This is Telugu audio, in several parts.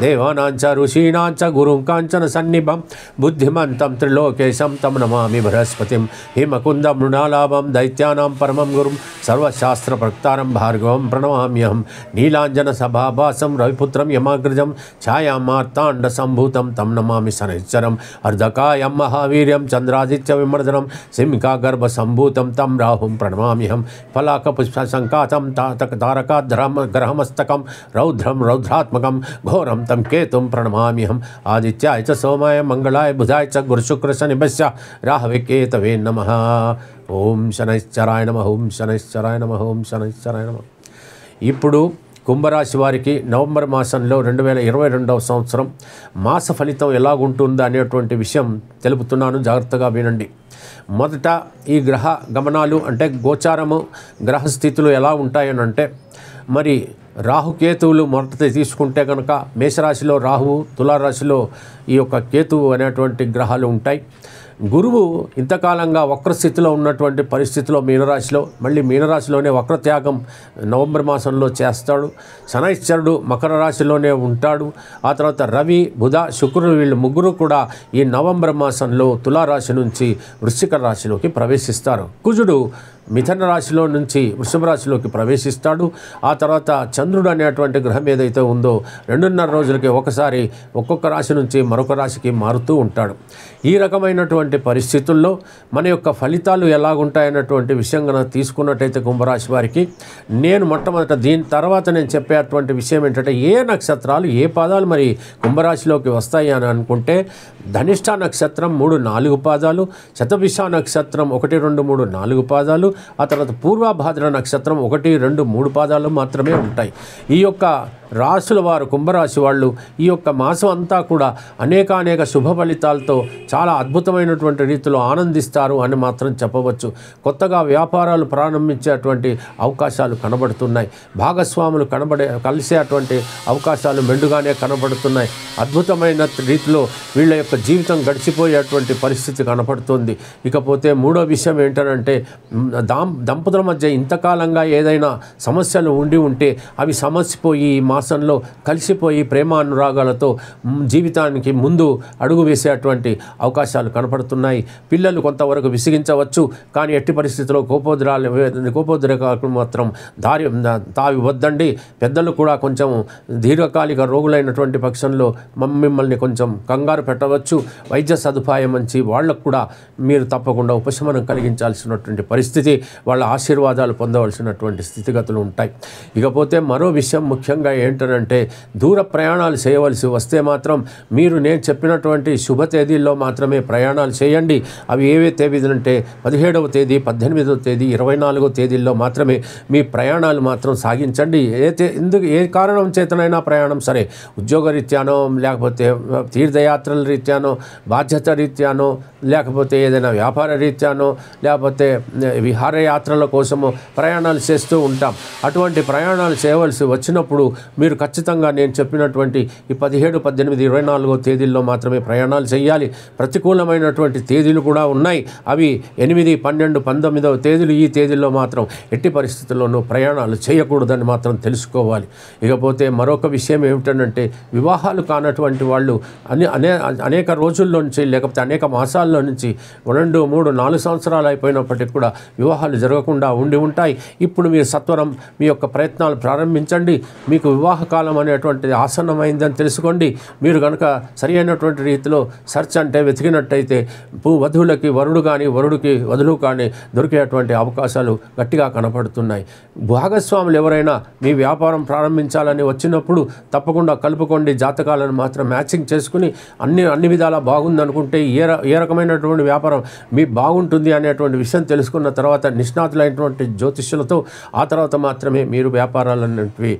देवानांच ऋषीणांच गुरुं काञ्चन सन्निभं बुद्धिमन्तं त्रिलोकेशं तं नमामि बृहस्पतिं हिमकुन्दं मृणालाभं दैत्यानां परमं गुरुं सर्वशास्त्रप्रक्तारं भार्गवं प्रणमाम्यहं नीलाञ्जनसभाभासं रविपुत्रं यमाग्रजं छायामार्ताण्डसम्भूतं तं नमामि शनैश्चरम् अर्धकायं महावीर्यं चन्द्रादित्यविमर्दनं सिंहागर्भसम्भूतं तं राहुं प्रणमाम्यहं फलाकपुष्पसङ्कातं तातकतारकाधरं ग्रहमस्तकं रौद्रं रौद्रात्मकं घोरं ఫలాక పుష్ప సంకాతం తాతక తారకాద్రహం గ్రహమస్తకం రౌద్రం తం కేతుం ప్రణమామ్యహం ఆదిత్యాయ చ సోమాయ మంగళాయ బుధాయ చ గురుశుక్ర శనిభ్య కేతవే నమ ఓం శనైశ్చరాయ నమ ఓం శనైశ్చరాయ నమ ఓం శనైశ్చరాయ నమ ఇప్పుడు కుంభరాశి వారికి నవంబర్ మాసంలో రెండు వేల ఇరవై రెండవ సంవత్సరం మాస ఫలితం ఎలాగుంటుందో అనేటువంటి విషయం తెలుపుతున్నాను. జాగ్రత్తగా వినండి. మొదట ఈ గ్రహ గమనాలు అంటే గోచారము గ్రహస్థితులు ఎలా ఉంటాయని అంటే మరి రాహుకేతువులు మొదట తీసుకుంటే కనుక మేషరాశిలో రాహువు తులారాశిలో ఈ యొక్క కేతువు అనేటువంటి గ్రహాలు ఉంటాయి. గురువు ఇంతకాలంగా వక్రస్థితిలో ఉన్నటువంటి పరిస్థితిలో మీనరాశిలో మళ్ళీ మీనరాశిలోనే వక్రత్యాగం నవంబర్ మాసంలో చేస్తాడు. శనైశ్చరుడు మకర రాశిలోనే ఉంటాడు. ఆ తర్వాత రవి బుధ శుక్రుడు వీళ్ళు ముగ్గురు కూడా ఈ నవంబర్ మాసంలో తులారాశి నుంచి వృశ్చిక రాశిలోకి ప్రవేశిస్తారు. కుజుడు మిథన రాశిలో నుంచి వృషభ రాశిలోకి ప్రవేశిస్తాడు. ఆ తర్వాత చంద్రుడు అనేటువంటి గ్రహం ఏదైతే ఉందో రెండున్నర రోజులకి ఒకసారి ఒక్కొక్క రాశి నుంచి మరొక రాశికి మారుతూ ఉంటాడు. ఈ రకమైనటువంటి పరిస్థితుల్లో మన యొక్క ఫలితాలు ఎలాగుంటాయన్నటువంటి విషయం కనుక తీసుకున్నట్టయితే కుంభరాశి వారికి నేను మొట్టమొదట దీని తర్వాత నేను చెప్పేటువంటి విషయం ఏంటంటే ఏ నక్షత్రాలు ఏ పాదాలు మరి కుంభరాశిలోకి వస్తాయి అని అనుకుంటే ధనిష్ట నక్షత్రం మూడు నాలుగు పాదాలు శతభిష నక్షత్రం ఒకటి రెండు మూడు నాలుగు పాదాలు ఆ తర్వాత పూర్వభాద్ర నక్షత్రం ఒకటి రెండు మూడు పాదాలు మాత్రమే ఉంటాయి. ఈ యొక్క రాశుల వారు కుంభరాశి వాళ్ళు ఈ యొక్క మాసం అంతా కూడా అనేకానేక శుభ ఫలితాలతో చాలా అద్భుతమైనటువంటి రీతిలో ఆనందిస్తారు అని మాత్రం చెప్పవచ్చు. కొత్తగా వ్యాపారాలు ప్రారంభించేటువంటి అవకాశాలు కనబడుతున్నాయి. భాగస్వాములు కనబడే కలిసేటువంటి అవకాశాలు మెండుగానే కనబడుతున్నాయి. అద్భుతమైన రీతిలో వీళ్ళ యొక్క జీవితం గడిచిపోయేటువంటి పరిస్థితి కనపడుతుంది. ఇకపోతే మూడో విషయం ఏంటంటే దాం దంపతుల మధ్య ఇంతకాలంగా ఏదైనా సమస్యలు ఉండి ఉంటే అవి సమస్యపోయి ఈ మాసంలో కలిసిపోయి ప్రేమానురాగాలతో జీవితానికి ముందు అడుగు వేసేటువంటి అవకాశాలు కనపడుతున్నాయి. పిల్లలు కొంతవరకు విసిగించవచ్చు కానీ ఎట్టి పరిస్థితుల్లో కోపోద్రాలు కోపోద్రేకాలకు మాత్రం దారి తావి వద్దండి. పెద్దలు కూడా కొంచెం దీర్ఘకాలిక రోగులైనటువంటి పక్షంలో మిమ్మల్ని కొంచెం కంగారు పెట్టవచ్చు. వైద్య సదుపాయం మంచి వాళ్ళకు కూడా మీరు తప్పకుండా ఉపశమనం కలిగించాల్సినటువంటి పరిస్థితి వాళ్ళ ఆశీర్వాదాలు పొందవలసినటువంటి స్థితిగతులు ఉంటాయి. ఇకపోతే మరో విషయం ముఖ్యంగా ఏంటంటే దూర ప్రయాణాలు చేయవలసి వస్తే మాత్రం మీరు నేను చెప్పినటువంటి శుభ తేదీల్లో మాత్రమే ప్రయాణాలు చేయండి. అవి ఏవే తేదీలంటే పదిహేడవ తేదీ పద్దెనిమిదవ తేదీ ఇరవై నాలుగో తేదీల్లో మాత్రమే మీ ప్రయాణాలు మాత్రం సాగించండి. ఏ తే ఎందుకు ఏ కారణం చేతనైనా ప్రయాణం సరే. ఉద్యోగరీత్యానో లేకపోతే తీర్థయాత్రల రీత్యానో బాధ్యత రీత్యానో లేకపోతే ఏదైనా వ్యాపార రీత్యానో లేకపోతే విహారయాత్రల కోసమో ప్రయాణాలు చేస్తూ ఉంటాం. అటువంటి ప్రయాణాలు చేయవలసి వచ్చినప్పుడు మీరు ఖచ్చితంగా నేను చెప్పినటువంటి ఈ పదిహేడు పద్దెనిమిది ఇరవై నాలుగో తేదీల్లో మాత్రమే ప్రయాణాలు చేయాలి. ప్రతికూలమైనటువంటి తేదీలు కూడా ఉన్నాయి. అవి ఎనిమిది పన్నెండు పంతొమ్మిదవ తేదీలు ఈ తేదీల్లో మాత్రం ఎట్టి పరిస్థితుల్లోనూ ప్రయాణాలు చేయకూడదని మాత్రం తెలుసుకోవాలి. ఇకపోతే మరొక విషయం ఏమిటంటే వివాహాలు కానటువంటి వాళ్ళు అనే అనే అనేక రోజుల్లోంచి లేకపోతే అనేక మాసాల్లో నుంచి రెండు మూడు నాలుగు సంవత్సరాలు అయిపోయినప్పటికీ కూడా వివాహాలు జరగకుండా ఉండి ఉంటాయి. ఇప్పుడు మీరు సత్వరం మీ యొక్క ప్రయత్నాలు ప్రారంభించండి. మీకు వివాహ కాలం అనేటువంటిది ఆసన్నమైందని తెలుసుకోండి. మీరు కనుక సరి అయినటువంటి రీతిలో సెర్చ్ అంటే వెతికినట్టయితే భూ వధువులకి వరుడు కానీ వరుడికి వధువు కానీ దొరికేటువంటి అవకాశాలు గట్టిగా కనపడుతున్నాయి. భాగస్వాములు ఎవరైనా మీ వ్యాపారం ప్రారంభించాలని వచ్చినప్పుడు తప్పకుండా కలుపుకోండి. జాతకాలను మాత్రం మ్యాచింగ్ చేసుకుని అన్ని అన్ని విధాలా బాగుందనుకుంటే ఏ ఏ రకమైన అద్భుతమైనటువంటి వ్యాపారం మీ బాగుంటుంది అనేటువంటి విషయం తెలుసుకున్న తర్వాత నిష్ణాతులైనటువంటి జ్యోతిష్యులతో ఆ తర్వాత మాత్రమే మీరు వ్యాపారాలన్నింటివి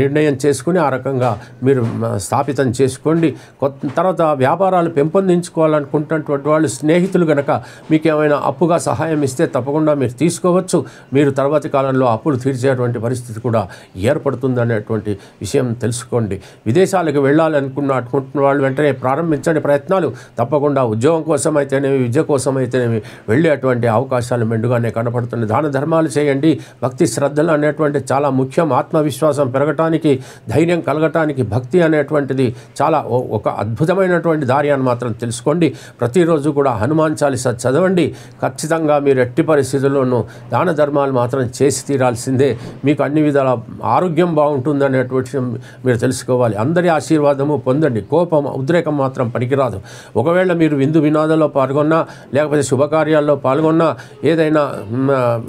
నిర్ణయం చేసుకుని ఆ రకంగా మీరు స్థాపితం చేసుకోండి. కొత్త తర్వాత వ్యాపారాలు పెంపొందించుకోవాలనుకుంటున్నటువంటి వాళ్ళు స్నేహితులు కనుక మీకు ఏమైనా అప్పుగా సహాయం ఇస్తే తప్పకుండా మీరు తీసుకోవచ్చు. మీరు తర్వాతి కాలంలో అప్పులు తీర్చేటువంటి పరిస్థితి కూడా ఏర్పడుతుంది అనేటువంటి విషయం తెలుసుకోండి. విదేశాలకు వెళ్ళాలనుకున్న అనుకుంటున్న వాళ్ళు వెంటనే ప్రారంభించండి. ప్రయత్నాలు తప్పకుండా ఉద్యోగం కోసం కోసం అయితేనేమి విద్య కోసం అయితేనేమి వెళ్ళేటువంటి అవకాశాలు మెండుగానే కనపడుతుంది దాన ధర్మాలు చేయండి. భక్తి శ్రద్ధలు అనేటువంటి చాలా ముఖ్యం. ఆత్మవిశ్వాసం పెరగటానికి ధైర్యం కలగటానికి భక్తి అనేటువంటిది చాలా ఒక అద్భుతమైనటువంటి దారి అని మాత్రం తెలుసుకోండి. ప్రతిరోజు కూడా హనుమాన్ చాలీస చదవండి. ఖచ్చితంగా మీరు ఎట్టి పరిస్థితుల్లోనూ దాన ధర్మాలు మాత్రం చేసి తీరాల్సిందే. మీకు అన్ని విధాల ఆరోగ్యం బాగుంటుంది అనేటువంటి మీరు తెలుసుకోవాలి. అందరి ఆశీర్వాదము పొందండి. కోపం ఉద్రేకం మాత్రం పనికిరాదు. ఒకవేళ మీరు విందు వినోదాల్లో పాల్గొన్నా లేకపోతే శుభకార్యాల్లో పాల్గొన్నా ఏదైనా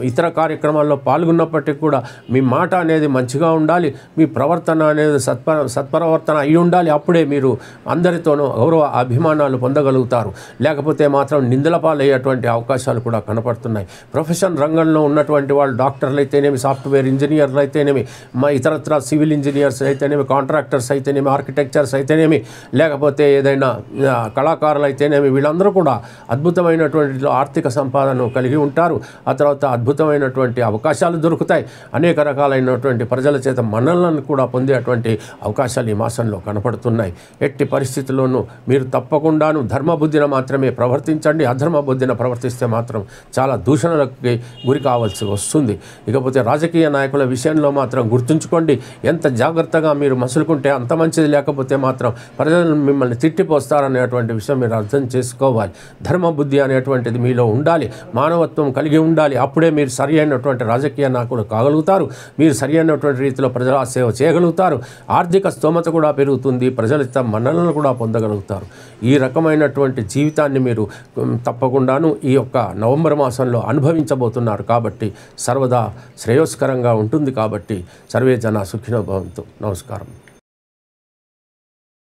ఇతర కార్యక్రమాల్లో పాల్గొన్నప్పటికీ కూడా మీ మాట అనేది మంచిగా ఉండాలి మీ ప్రవర్తన అనేది సత్పర సత్ప్రవర్తన అయి ఉండాలి. అప్పుడే మీరు అందరితోనూ గౌరవ అభిమానాలు పొందగలుగుతారు. లేకపోతే మాత్రం నిందల పాలయ్యేటువంటి అవకాశాలు కూడా కనపడుతున్నాయి. ప్రొఫెషన్ రంగంలో ఉన్నటువంటి వాళ్ళు డాక్టర్లు అయితేనేమి సాఫ్ట్వేర్ ఇంజనీర్లు అయితేనేమి మా ఇతరత్ర సివిల్ ఇంజనీర్స్ అయితేనేమి కాంట్రాక్టర్స్ అయితేనేమి ఆర్కిటెక్చర్స్ అయితేనేమి లేకపోతే ఏదైనా కళాకారులు అయితేనేమి వీళ్ళందరూ కూడా అద్భుతమైనటువంటి ఆర్థిక సంపాదన కలిగి ఉంటారు. ఆ తర్వాత అద్భుతమైనటువంటి అవకాశాలు దొరుకుతాయి. అనేక రకాలైనటువంటి ప్రజల చేత మన్నలను కూడా పొందేటువంటి అవకాశాలు ఈ మాసంలో కనపడుతున్నాయి. ఎట్టి పరిస్థితుల్లోనూ మీరు తప్పకుండాను ధర్మబుద్ధిన మాత్రమే ప్రవర్తించండి. అధర్మ బుద్ధిన ప్రవర్తిస్తే మాత్రం చాలా దూషణలకి గురి కావాల్సి వస్తుంది. ఇకపోతే రాజకీయ నాయకుల విషయంలో మాత్రం గుర్తుంచుకోండి. ఎంత జాగ్రత్తగా మీరు మసులుకుంటే అంత మంచిది. లేకపోతే మాత్రం ప్రజలు మిమ్మల్ని తిట్టిపోస్తారనేటువంటి విషయం మీరు అర్థం చేసుకోవాలి. ధర్మ ధర్మబుద్ధి అనేటువంటిది మీలో ఉండాలి. మానవత్వం కలిగి ఉండాలి. అప్పుడే మీరు సరి అయినటువంటి రాజకీయ నాయకులు కాగలుగుతారు. మీరు సరి అయినటువంటి రీతిలో ప్రజల సేవ చేయగలుగుతారు. ఆర్థిక స్తోమత కూడా పెరుగుతుంది. ప్రజల మన్నలను కూడా పొందగలుగుతారు. ఈ రకమైనటువంటి జీవితాన్ని మీరు తప్పకుండాను ఈ యొక్క నవంబర్ మాసంలో అనుభవించబోతున్నారు కాబట్టి సర్వదా శ్రేయోస్కరంగా ఉంటుంది కాబట్టి సర్వే జన సుఖినోభవంతు నమస్కారం.